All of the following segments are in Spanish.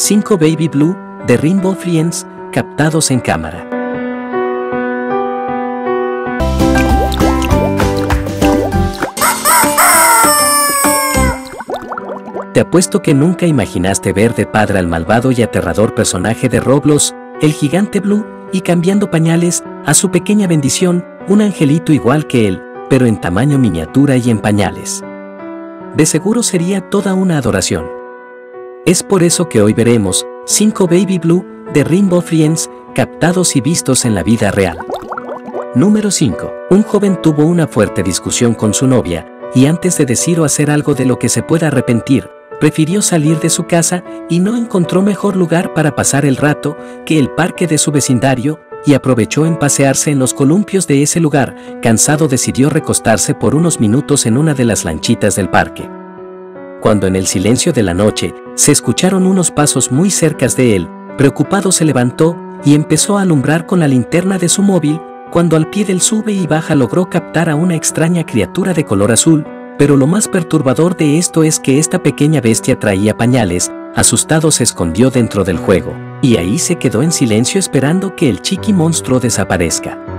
5 Baby Blue de Rainbow Friends captados en cámara. Te apuesto que nunca imaginaste ver de padre al malvado y aterrador personaje de Roblox, el gigante Blue, y cambiando pañales, a su pequeña bendición, un angelito igual que él, pero en tamaño miniatura y en pañales. De seguro sería toda una adoración. Es por eso que hoy veremos 5 Baby Blue de Rainbow Friends captados y vistos en la vida real. Número 5. Un joven tuvo una fuerte discusión con su novia y antes de decir o hacer algo de lo que se pueda arrepentir, prefirió salir de su casa y no encontró mejor lugar para pasar el rato que el parque de su vecindario y aprovechó en pasearse en los columpios de ese lugar, cansado decidió recostarse por unos minutos en una de las lanchitas del parque. Cuando en el silencio de la noche se escucharon unos pasos muy cercas de él, preocupado se levantó y empezó a alumbrar con la linterna de su móvil, cuando al pie del sube y baja logró captar a una extraña criatura de color azul, pero lo más perturbador de esto es que esta pequeña bestia traía pañales, asustado se escondió dentro del juego, y ahí se quedó en silencio esperando que el chiqui monstruo desaparezca.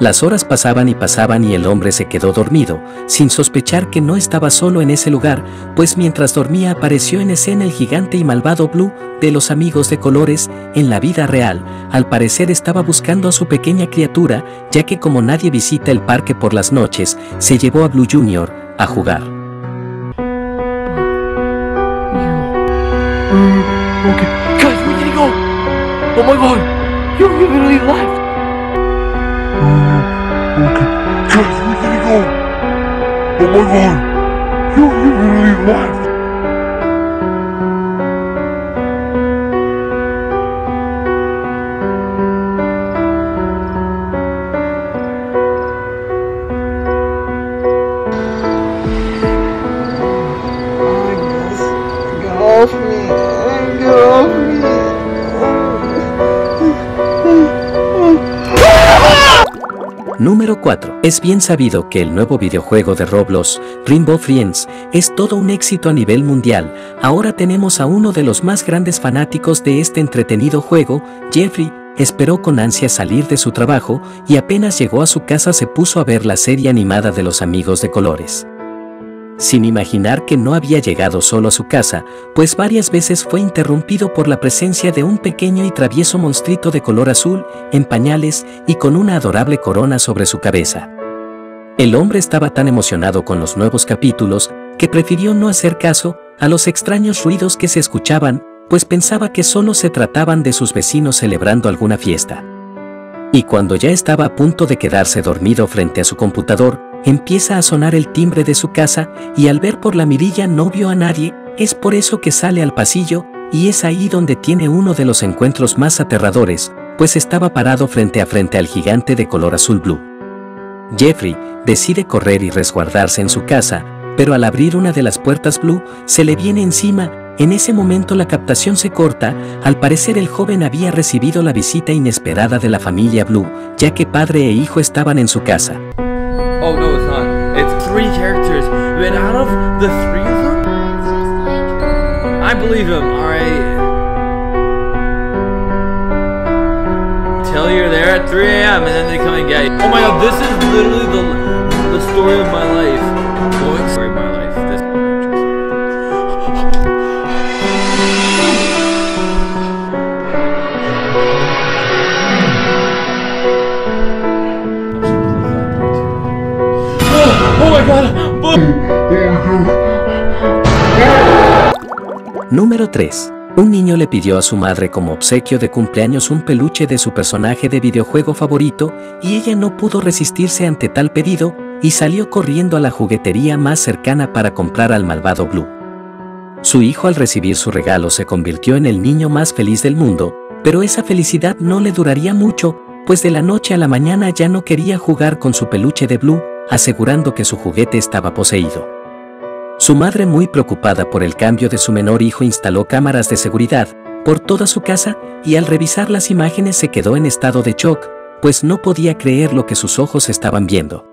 Las horas pasaban y pasaban y el hombre se quedó dormido, sin sospechar que no estaba solo en ese lugar, pues mientras dormía apareció en escena el gigante y malvado Blue de los amigos de colores, en la vida real, al parecer estaba buscando a su pequeña criatura, ya que como nadie visita el parque por las noches, se llevó a Blue Jr., a jugar. Oh my god, you you literally left. Okay, guys, we need to go. Oh my god, you you literally left. 4. Es bien sabido que el nuevo videojuego de Roblox, Rainbow Friends, es todo un éxito a nivel mundial. Ahora tenemos a uno de los más grandes fanáticos de este entretenido juego, Jeffrey, esperó con ansia salir de su trabajo y apenas llegó a su casa se puso a ver la serie animada de los amigos de colores. Sin imaginar que no había llegado solo a su casa, pues varias veces fue interrumpido por la presencia de un pequeño y travieso monstruito de color azul, en pañales y con una adorable corona sobre su cabeza. El hombre estaba tan emocionado con los nuevos capítulos que prefirió no hacer caso a los extraños ruidos que se escuchaban, pues pensaba que solo se trataban de sus vecinos celebrando alguna fiesta. Y cuando ya estaba a punto de quedarse dormido frente a su computador, empieza a sonar el timbre de su casa y al ver por la mirilla no vio a nadie, es por eso que sale al pasillo y es ahí donde tiene uno de los encuentros más aterradores, pues estaba parado frente a frente al gigante de color azul blue. Jeffrey decide correr y resguardarse en su casa, pero al abrir una de las puertas blue se le viene encima, en ese momento la captación se corta, al parecer el joven había recibido la visita inesperada de la familia blue, ya que padre e hijo estaban en su casa. Oh no, it's not. It's three characters, but out of the three of them, I believe him. All right. Till you're there at 3 a.m. and then they come and get you. Oh my god, this is literally the the story of my life. Número 3. Un niño le pidió a su madre como obsequio de cumpleaños un peluche de su personaje de videojuego favorito y ella no pudo resistirse ante tal pedido y salió corriendo a la juguetería más cercana para comprar al malvado Blue. Su hijo al recibir su regalo se convirtió en el niño más feliz del mundo, pero esa felicidad no le duraría mucho, pues de la noche a la mañana ya no quería jugar con su peluche de Blue, asegurando que su juguete estaba poseído. Su madre, muy preocupada por el cambio de su menor hijo, instaló cámaras de seguridad por toda su casa y al revisar las imágenes se quedó en estado de shock, pues no podía creer lo que sus ojos estaban viendo.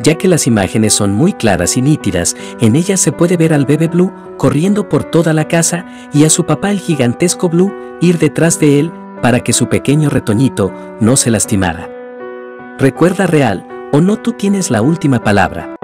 ya que las imágenes son muy claras y nítidas, en ellas se puede ver al bebé Blue corriendo por toda la casa y a su papá el gigantesco Blue ir detrás de él para que su pequeño retoñito no se lastimara. Recuerda real, o no tú tienes la última palabra.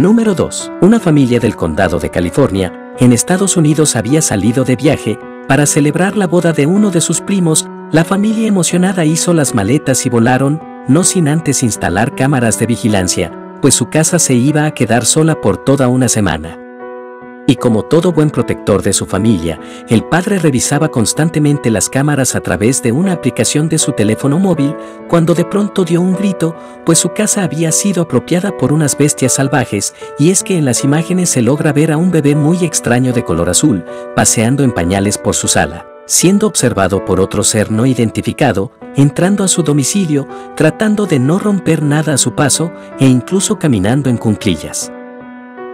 Número 2. Una familia del condado de California, en Estados Unidos había salido de viaje para celebrar la boda de uno de sus primos. La familia emocionada hizo las maletas y volaron, no sin antes instalar cámaras de vigilancia, pues su casa se iba a quedar sola por toda una semana. Y como todo buen protector de su familia, el padre revisaba constantemente las cámaras a través de una aplicación de su teléfono móvil, cuando de pronto dio un grito, pues su casa había sido apropiada por unas bestias salvajes, y es que en las imágenes se logra ver a un bebé muy extraño de color azul, paseando en pañales por su sala, siendo observado por otro ser no identificado, entrando a su domicilio, tratando de no romper nada a su paso e incluso caminando en cunclillas.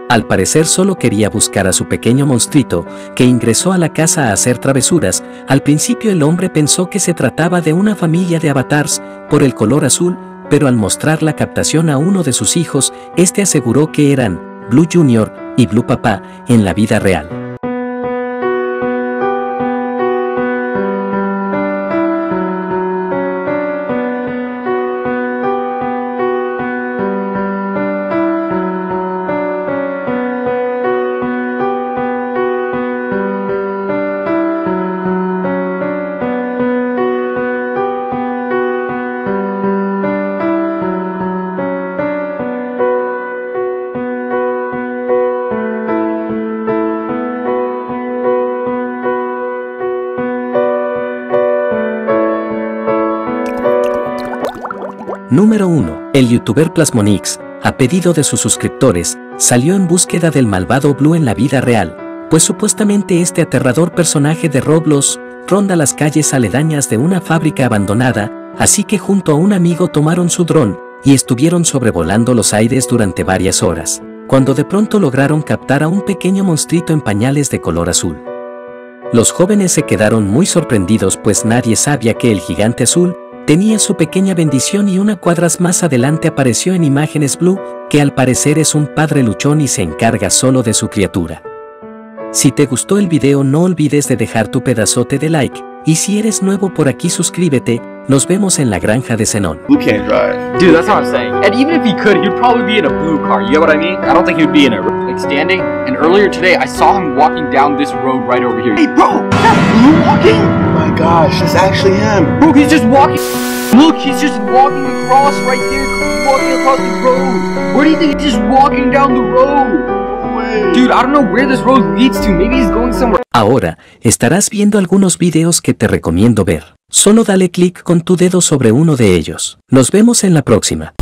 Al parecer solo quería buscar a su pequeño monstruito, que ingresó a la casa a hacer travesuras. Al principio el hombre pensó que se trataba de una familia de avatars por el color azul, pero al mostrar la captación a uno de sus hijos, este aseguró que eran Blue Junior y Blue Papá en la vida real. Número 1. El youtuber Plasmonix, a pedido de sus suscriptores, salió en búsqueda del malvado Blue en la vida real, pues supuestamente este aterrador personaje de Roblox ronda las calles aledañas de una fábrica abandonada, así que junto a un amigo tomaron su dron y estuvieron sobrevolando los aires durante varias horas, cuando de pronto lograron captar a un pequeño monstruito en pañales de color azul. Los jóvenes se quedaron muy sorprendidos pues nadie sabía que el gigante azul Tenía su pequeña bendición y una cuadras más adelante apareció en imágenes Blue, que al parecer es un padre luchón y se encarga solo de su criatura. Si te gustó el video no olvides de dejar tu pedazote de like, y si eres nuevo por aquí suscríbete, nos vemos en la granja de Zenón. Blue can't drive. Dude, that's what I'm saying. And even if he could, he'd probably be in a blue car. You get what I mean? I don't think he'd be in a like standing. And earlier today, I saw him walking down this road right over here. Hey, bro, is that Blue walking? My gosh, that's actually him. Bro, he's just walking. Look, he's just walking across right there. He's walking across the road. Where do you think he's just walking down the road? Dude, I don't know where this road leads to. Maybe he's going somewhere. Ahora, estarás viendo algunos videos que te recomiendo ver. Solo dale clic con tu dedo sobre uno de ellos. Nos vemos en la próxima.